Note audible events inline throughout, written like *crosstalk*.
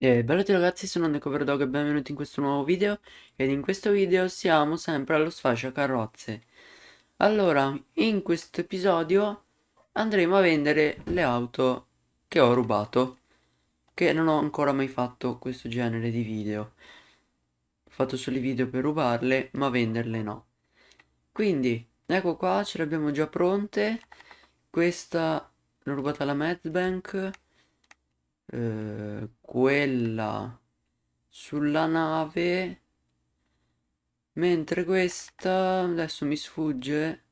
E bello a tutti ragazzi, sono Necoverdog e benvenuti in questo nuovo video ed in questo video siamo sempre allo sfascio carrozze. Allora, in questo episodio andremo a vendere le auto che ho rubato, che non ho ancora mai fatto questo genere di video. Ho fatto solo i video per rubarle, ma venderle no. Quindi, ecco qua, ce le abbiamo già pronte. Questa l'ho rubata alla Medbank eh, quella sulla nave mentre questa adesso mi sfugge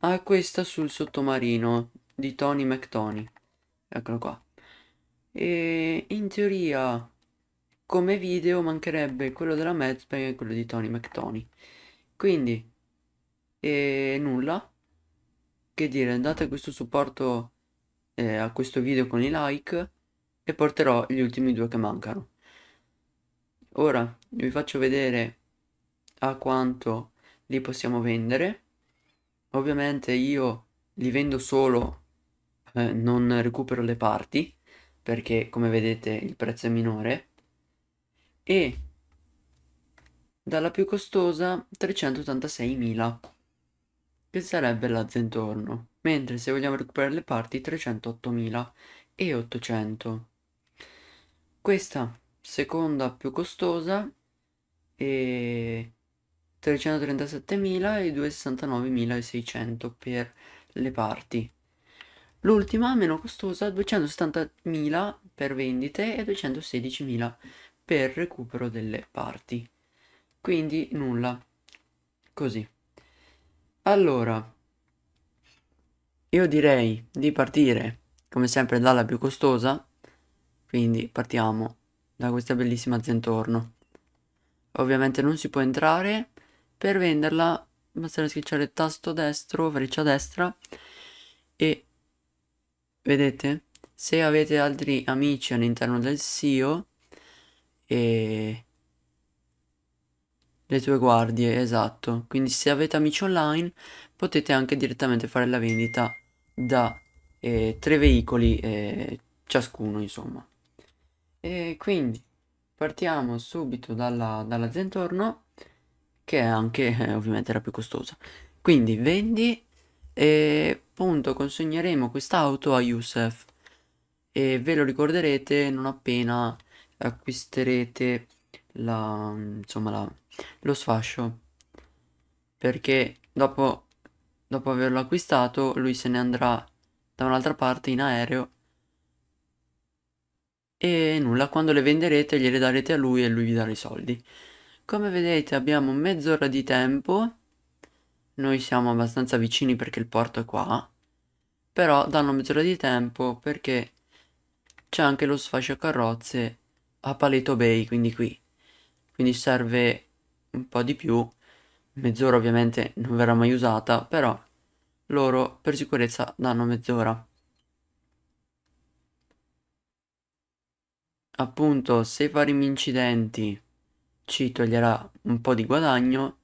ah questa sul sottomarino di Tony McTony. Eccolo qua. E in teoria come video mancherebbe quello della Medspay e quello di Tony McTony. Quindi e nulla. Che dire date questo supporto eh, a questo video con i like e porterò gli ultimi due che mancano. Ora vi faccio vedere a quanto li possiamo vendere. Ovviamente io li vendo solo, eh, non recupero le parti, perché come vedete il prezzo è minore. E dalla più costosa 386.000, che sarebbe la Zentorno, mentre se vogliamo recuperare le parti 308.000 e 800 questa seconda più costosa e 337.000 e 269.600 per le parti. L'ultima meno costosa 270.000 per vendite e 216.000 per recupero delle parti. Quindi nulla. Così. Allora, io direi di partire come sempre dalla più costosa quindi partiamo da questa bellissima Zentorno. Ovviamente non si può entrare. Per venderla basta schiacciare il tasto destro, freccia destra e vedete se avete altri amici all'interno del SEO e le tue guardie, esatto. Quindi se avete amici online potete anche direttamente fare la vendita da eh, tre veicoli eh, ciascuno, insomma. E quindi partiamo subito dalla, dalla Zentorno, che è anche eh, ovviamente la più costosa. Quindi vendi e appunto consegneremo quest'auto a Youssef e ve lo ricorderete non appena acquisterete la, insomma, la, lo sfascio perché dopo, dopo averlo acquistato lui se ne andrà da un'altra parte in aereo e nulla, quando le venderete gliele darete a lui e lui vi darà i soldi. Come vedete abbiamo mezz'ora di tempo, noi siamo abbastanza vicini perché il porto è qua, però danno mezz'ora di tempo perché c'è anche lo sfascio carrozze a Paleto Bay, quindi qui. Quindi serve un po' di più, mezz'ora ovviamente non verrà mai usata, però loro per sicurezza danno mezz'ora. Appunto se faremo incidenti ci toglierà un po' di guadagno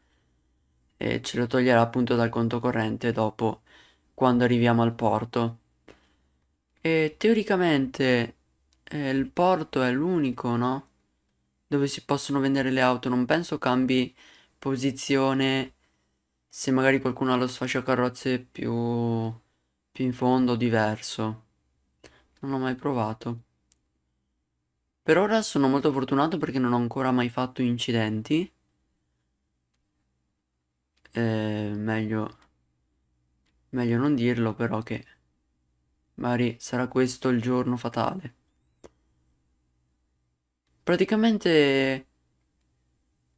e ce lo toglierà appunto dal conto corrente dopo quando arriviamo al porto. E teoricamente eh, il porto è l'unico no? dove si possono vendere le auto. Non penso cambi posizione se magari qualcuno ha lo sfasciacarrozze più più in fondo diverso. Non ho mai provato per ora sono molto fortunato perché non ho ancora mai fatto incidenti. Eh, meglio, meglio non dirlo però che magari sarà questo il giorno fatale. Praticamente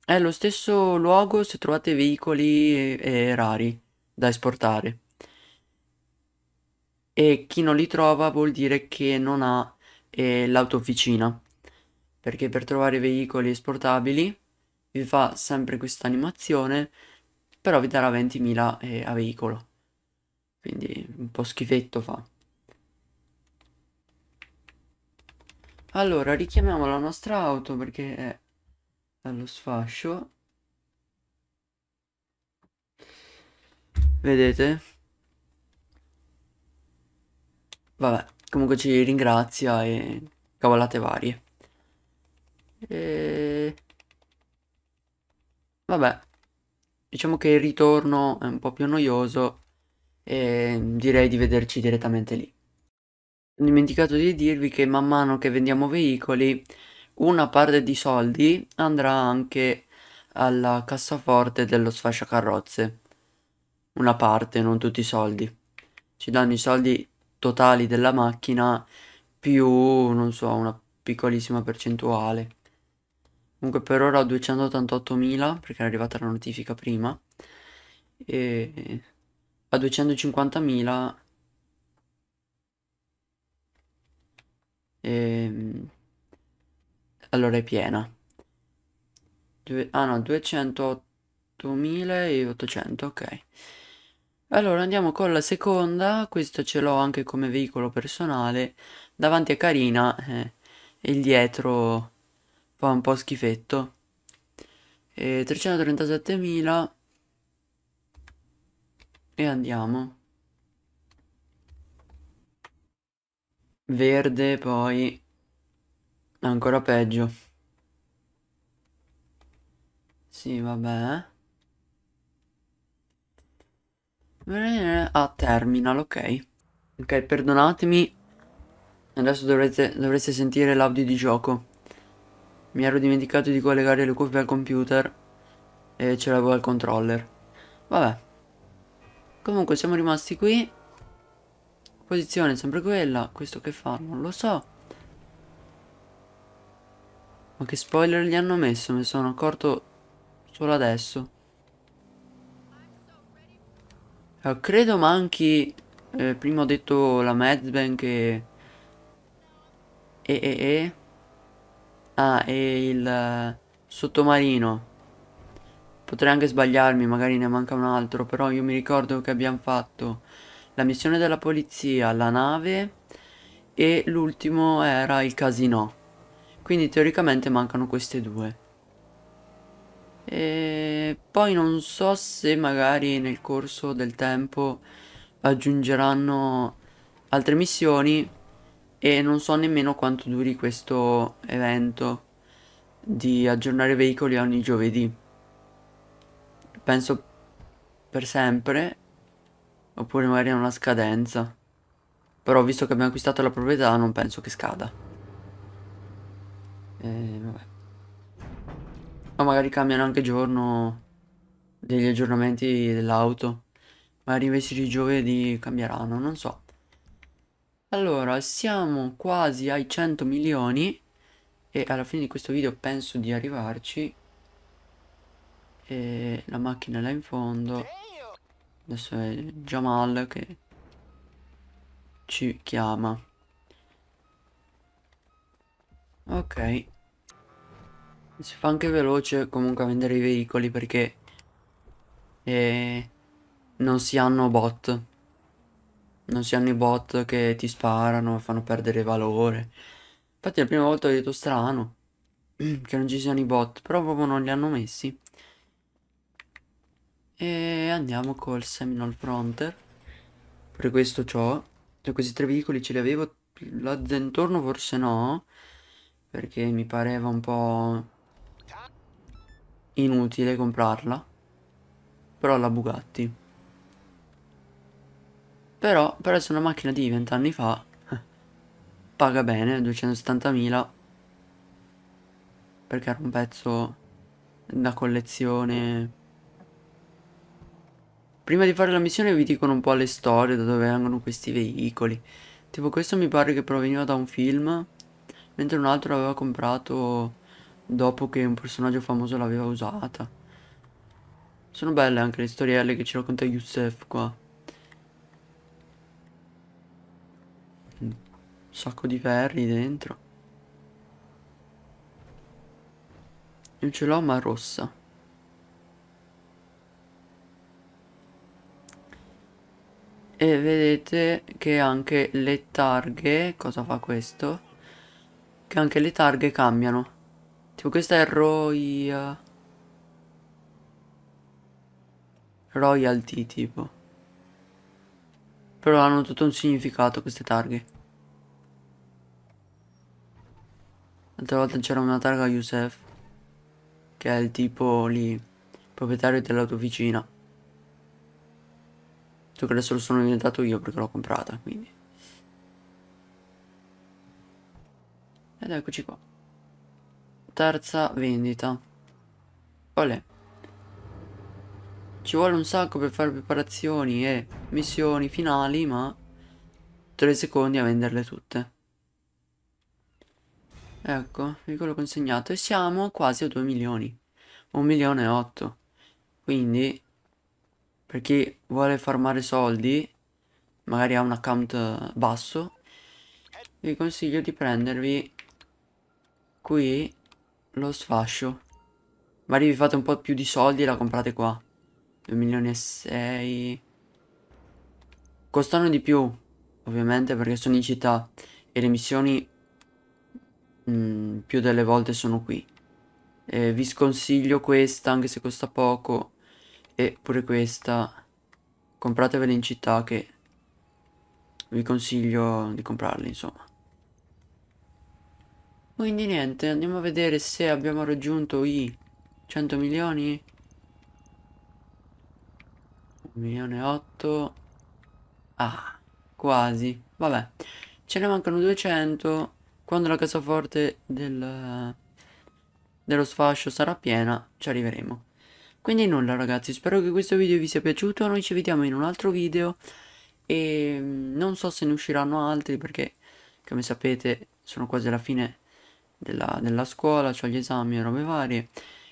è lo stesso luogo se trovate veicoli e, e rari da esportare. E chi non li trova vuol dire che non ha eh, l'autofficina perché per trovare veicoli esportabili vi fa sempre questa animazione però vi darà 20.000 eh, a veicolo. Quindi un po' schifetto fa. Allora richiamiamo la nostra auto perché è allo sfascio. Vedete? Vabbè comunque ci ringrazia e cavolate varie E... Vabbè, diciamo che il ritorno è un po' più noioso e direi di vederci direttamente lì. Ho dimenticato di dirvi che man mano che vendiamo veicoli, una parte di soldi andrà anche alla cassaforte dello sfasciacarrozze. Una parte, non tutti i soldi. Ci danno i soldi totali della macchina più, non so, una piccolissima percentuale. Comunque per ora ho 288.000 perché è arrivata la notifica prima e a 250.000 e... allora è piena. Due... Ah no, 208.800, ok. Allora andiamo con la seconda, questo ce l'ho anche come veicolo personale, davanti a Carina eh, e il dietro fa un po' schifetto. E 337.000 e andiamo. Verde poi ancora peggio. Sì, vabbè. A terminal, ok. Ok, perdonatemi. Adesso dovrete, dovreste sentire l'audio di gioco. Mi ero dimenticato di collegare le cuffie al computer e ce l'avevo al controller. Vabbè. Comunque siamo rimasti qui. Posizione sempre quella. Questo che fa? Non lo so. Ma che spoiler gli hanno messo? Mi sono accorto solo adesso. Eh, credo manchi... Eh, prima ho detto la Medbank e... E, e, e... Ah, e il eh, sottomarino. Potrei anche sbagliarmi, magari ne manca un altro, però io mi ricordo che abbiamo fatto la missione della polizia, la nave e l'ultimo era il casino. Quindi teoricamente mancano queste due. E poi non so se magari nel corso del tempo aggiungeranno altre missioni e non so nemmeno quanto duri questo evento di aggiornare veicoli ogni giovedì. Penso per sempre oppure magari a una scadenza. Però visto che abbiamo acquistato la proprietà non penso che scada. E vabbè. O magari cambiano anche giorno degli aggiornamenti dell'auto. Magari invece di giovedì cambieranno, non so. Allora, siamo quasi ai 100 milioni e alla fine di questo video penso di arrivarci. E la macchina è là in fondo. Adesso è Jamal che ci chiama. Ok. Si fa anche veloce comunque a vendere i veicoli perché eh, non si hanno bot. Non si hanno i bot che ti sparano e fanno perdere valore. Infatti la prima volta ho detto strano *clears throat* che non ci siano i bot, però proprio non li hanno messi. E andiamo col Seminole Fronter. Per questo ciò. Cioè, questi tre veicoli ce li avevo. La Zentorno forse no. Perché mi pareva un po' inutile comprarla. Però la Bugatti. Però per essere una macchina di vent'anni fa paga bene, 270.000 perché era un pezzo da collezione. Prima di fare la missione vi dicono un po' le storie da dove vengono questi veicoli. Tipo questo mi pare che proveniva da un film, mentre un altro l'aveva comprato dopo che un personaggio famoso l'aveva usata. Sono belle anche le storielle che ci racconta Youssef qua. Sacco di ferri dentro. Io ce l'ho ma rossa. E vedete che anche le targhe, cosa fa questo? Che anche le targhe cambiano. Tipo questa è Roy... Royalty tipo. Però hanno tutto un significato queste targhe. L'altra volta c'era una targa Youssef, che è il tipo lì, proprietario dell'autofficina. So che adesso lo sono diventato io perché l'ho comprata, quindi. Ed eccoci qua. Terza vendita. Olè. Ci vuole un sacco per fare preparazioni e missioni finali, ma 3 secondi a venderle tutte. Ecco, veicolo consegnato e siamo quasi a 2 milioni. 1 milione e 8. Quindi, per chi vuole farmare soldi, magari ha un account basso, vi consiglio di prendervi qui lo sfascio. Magari vi fate un po' più di soldi e la comprate qua. 2 milioni e 6. Costano di più, ovviamente, perché sono in città e le missioni mh, mm, più delle volte sono qui. E vi sconsiglio questa, anche se costa poco, e pure questa. Compratevele in città che vi consiglio di comprarle, insomma. Quindi niente, andiamo a vedere se abbiamo raggiunto i 100 milioni. 1 milione e 8. Ah, quasi. Vabbè, ce ne mancano 200. Quando la cassaforte del, dello sfascio sarà piena, ci arriveremo. Quindi nulla ragazzi, spero che questo video vi sia piaciuto. Noi ci vediamo in un altro video. E mm, non so se ne usciranno altri perché, come sapete, sono quasi alla fine della, della scuola, ho gli esami e robe varie,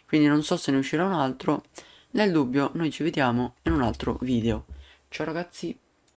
quindi non so se ne uscirà un altro. Nel dubbio noi ci vediamo in un altro video. Ciao ragazzi!